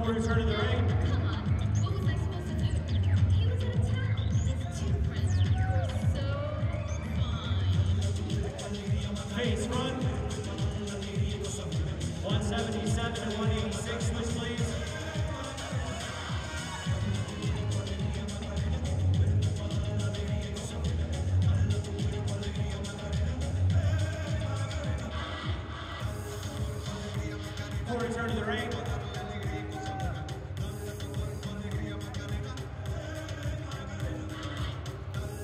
Quarter turn to the right.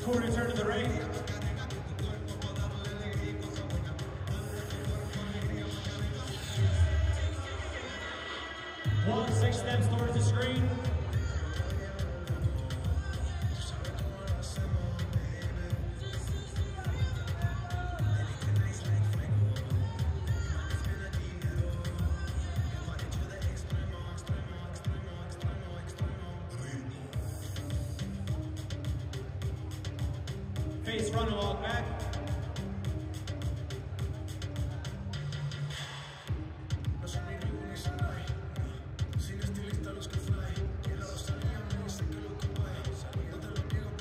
Quarter turn to the right. Face front and walk back.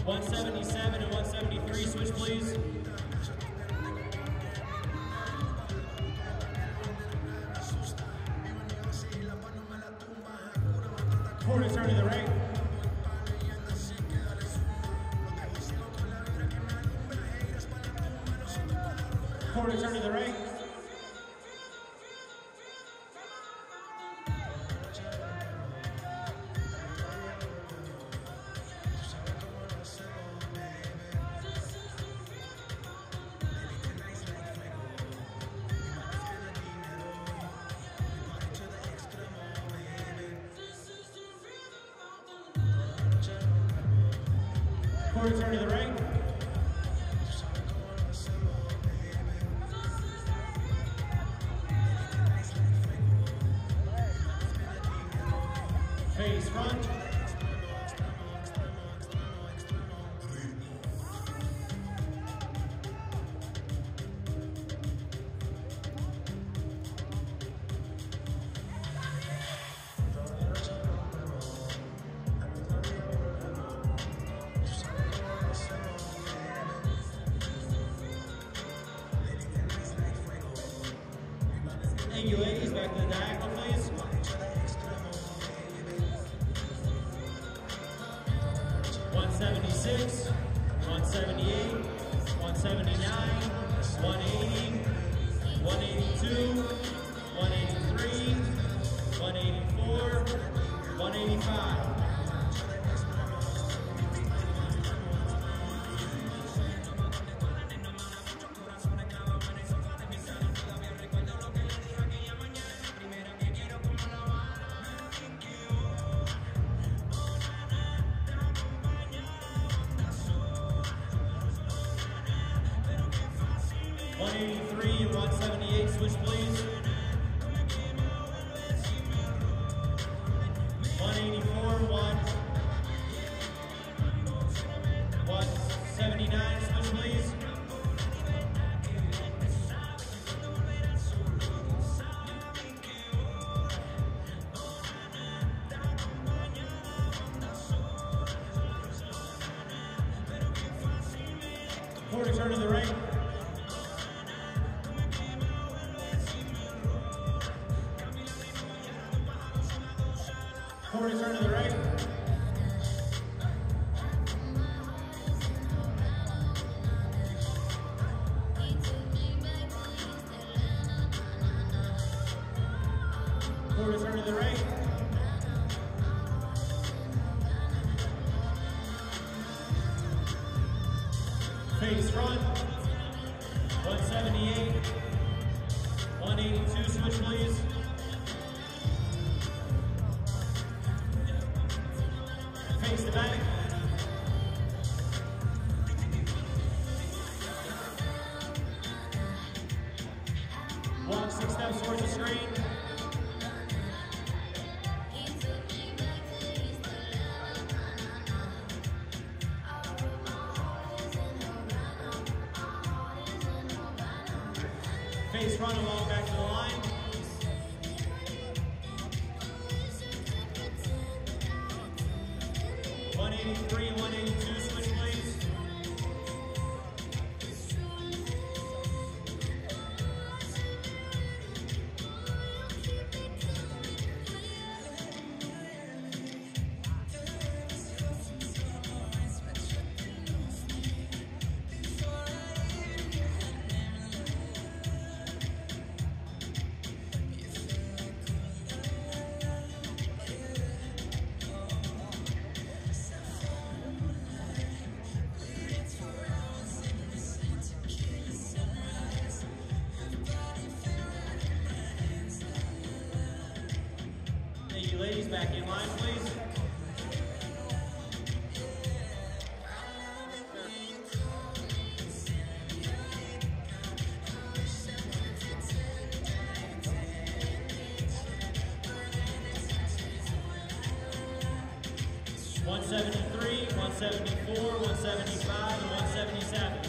One seventy-seven and one seventy-three, switch please. Quarter turn to the right. Quarter turn to the right. Quarter turn to the right. Face front. Thank you, ladies. Back to the diagonal, 176, 178, 179, 180, 182, 183, 184, 185. 183 and 178, switch please. 184, 1. 179, switch please. 40 turn to the right. Quarter turn to the right. Quarter turn to the right. Face front. 178. 182, switch please. things today. Walk six steps towards the screen. Face front and long back to the line. Three, one, eight. 180. Ladies. Back in line, please. One seventy-three, one seventy-four, one seventy-five, and one seventy-seven. Quarter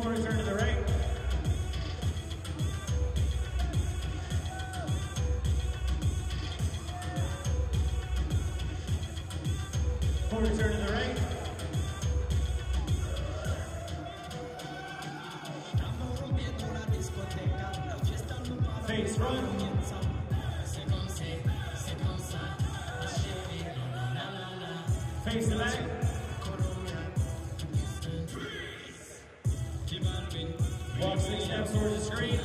Quarter turn to the right. Quarter turn to the right. Face front. Face the Walk six steps towards the screen.